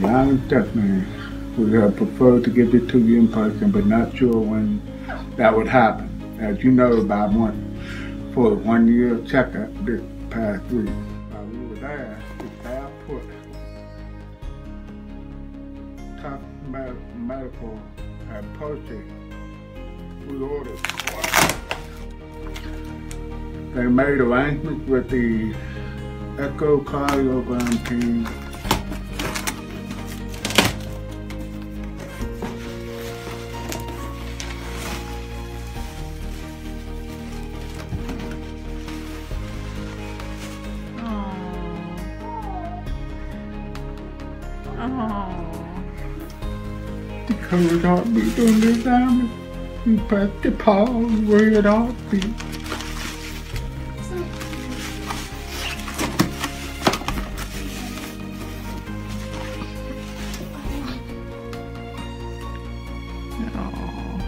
Yeah, definitely. We have preferred to give it to you in person, but not sure when that would happen. As you know, Bob went for a one-year checkup this past week. While we were there, the staff put top med- medical had purchased. We ordered. They made arrangements with the echocardiogram team The cold heartbeat on the diamond, but the power red heartbeat. Oh.